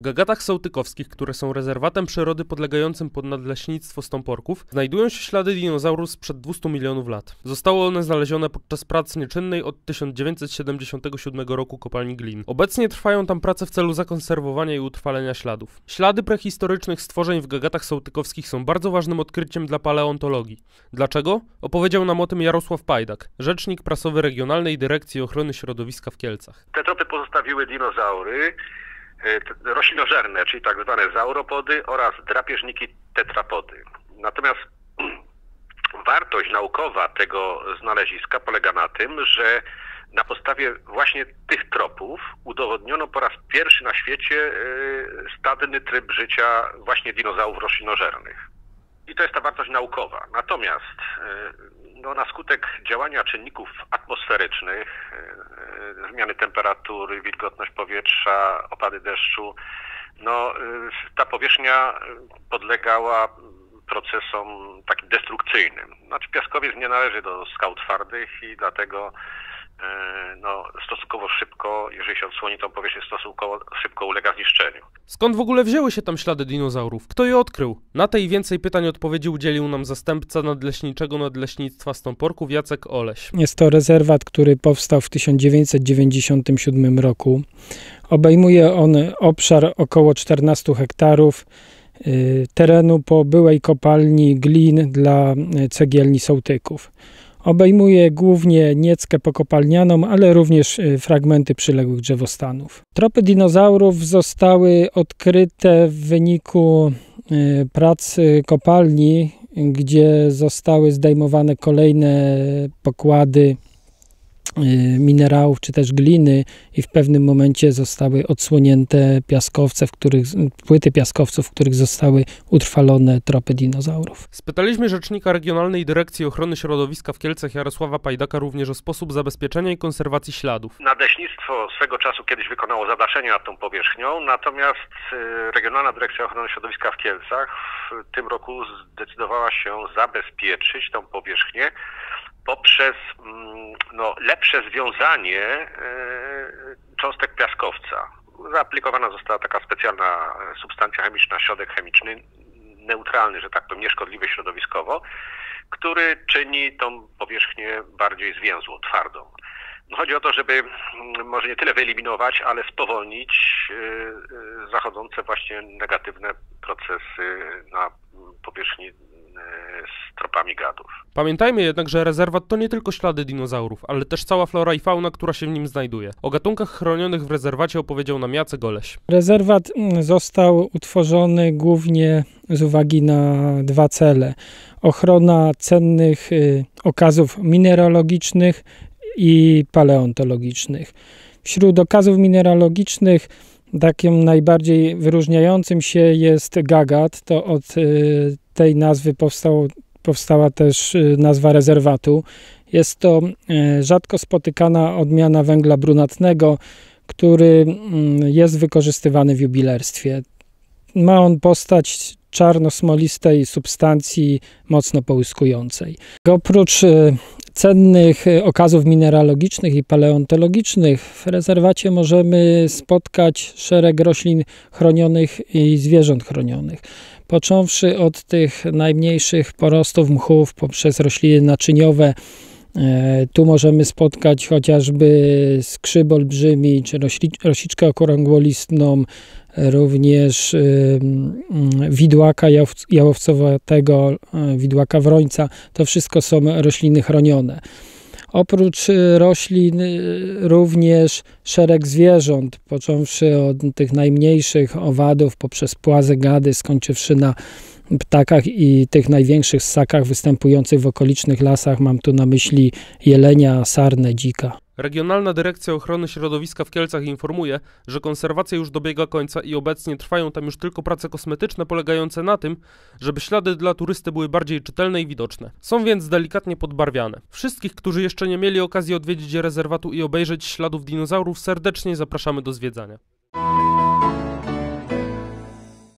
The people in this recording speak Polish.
W gagatach sołtykowskich, które są rezerwatem przyrody podlegającym pod nadleśnictwo stąporków, znajdują się ślady dinozaurów sprzed 200 milionów lat. Zostały one znalezione podczas prac nieczynnej od 1977 roku kopalni glin. Obecnie trwają tam prace w celu zakonserwowania i utrwalenia śladów. Ślady prehistorycznych stworzeń w gagatach sołtykowskich są bardzo ważnym odkryciem dla paleontologii. Dlaczego? Opowiedział nam o tym Jarosław Pajdak, rzecznik prasowy Regionalnej Dyrekcji Ochrony Środowiska w Kielcach. Te tropy pozostawiły dinozaury, roślinożerne, czyli tak zwane zauropody oraz drapieżniki tetrapody. Natomiast wartość naukowa tego znaleziska polega na tym, że na podstawie właśnie tych tropów udowodniono po raz pierwszy na świecie y, stadny tryb życia właśnie dinozaurów roślinożernych. I to jest ta wartość naukowa. Natomiast y, no, na skutek działania czynników atmosferycznych, y, zmiany temperatury, wilgotność powietrza, opady deszczu, no, ta powierzchnia podlegała procesom takim destrukcyjnym. Znaczy piaskowiec nie należy do skał twardych i dlatego e, no, stosunkowo szybko, jeżeli się odsłoni tą powierzchnię, stosunkowo szybko ulega zniszczeniu. Skąd w ogóle wzięły się tam ślady dinozaurów? Kto je odkrył? Na te i więcej pytań odpowiedzi udzielił nam zastępca nadleśniczego Nadleśnictwa Stąporków Jacek Oleś. Jest to rezerwat, który powstał w 1997 roku. Obejmuje on obszar około 14 hektarów y, terenu po byłej kopalni glin dla y, cegielni sołtyków. Obejmuje głównie nieckę pokopalnianą, ale również y, fragmenty przyległych drzewostanów. Tropy dinozaurów zostały odkryte w wyniku prac kopalni, gdzie zostały zdejmowane kolejne pokłady Y, minerałów czy też gliny i w pewnym momencie zostały odsłonięte piaskowce, w których, płyty piaskowców, w których zostały utrwalone tropy dinozaurów. Spytaliśmy rzecznika Regionalnej Dyrekcji Ochrony Środowiska w Kielcach Jarosława Pajdaka również o sposób zabezpieczenia i konserwacji śladów. Nadleśnictwo swego czasu kiedyś wykonało zadaszenie nad tą powierzchnią, natomiast y, Regionalna Dyrekcja Ochrony Środowiska w Kielcach w tym roku zdecydowała się zabezpieczyć tą powierzchnię poprzez mm, no, lepsze związanie e, cząstek piaskowca. Zaaplikowana została taka specjalna substancja chemiczna, środek chemiczny, neutralny, że tak powiem, nieszkodliwy środowiskowo, który czyni tą powierzchnię bardziej zwięzłą, twardą. No chodzi o to, żeby mm, może nie tyle wyeliminować, ale spowolnić e, e, zachodzące właśnie negatywne procesy na powierzchni gadów. Pamiętajmy jednak, że rezerwat to nie tylko ślady dinozaurów, ale też cała flora i fauna, która się w nim znajduje. O gatunkach chronionych w rezerwacie opowiedział nam Jacek Goleś. Rezerwat mm, został utworzony głównie z uwagi na dwa cele. Ochrona cennych y, okazów mineralogicznych i paleontologicznych. Wśród okazów mineralogicznych takim najbardziej wyróżniającym się jest gagat. To od y, tej nazwy powstał, powstała też y, nazwa rezerwatu. Jest to y, rzadko spotykana odmiana węgla brunatnego, który mm, jest wykorzystywany w jubilerstwie. Ma on postać czarno-smolistej substancji mocno połyskującej. Oprócz cennych okazów mineralogicznych i paleontologicznych w rezerwacie możemy spotkać szereg roślin chronionych i zwierząt chronionych. Począwszy od tych najmniejszych porostów mchów poprzez rośliny naczyniowe, e, tu możemy spotkać chociażby skrzyb olbrzymi, czy rosiczkę okrągłolistną, również widłaka jałowcowatego, e, widłaka wrońca. To wszystko są rośliny chronione. Oprócz y, roślin y, również szereg zwierząt, począwszy od tych najmniejszych owadów poprzez płazy, gady, skończywszy na ptakach i tych największych ssakach występujących w okolicznych lasach. Mam tu na myśli jelenia, sarnę, dzika. Regionalna Dyrekcja Ochrony Środowiska w Kielcach informuje, że konserwacja już dobiega końca i obecnie trwają tam już tylko prace kosmetyczne polegające na tym, żeby ślady dla turysty były bardziej czytelne i widoczne. Są więc delikatnie podbarwiane. Wszystkich, którzy jeszcze nie mieli okazji odwiedzić rezerwatu i obejrzeć śladów dinozaurów, serdecznie zapraszamy do zwiedzania.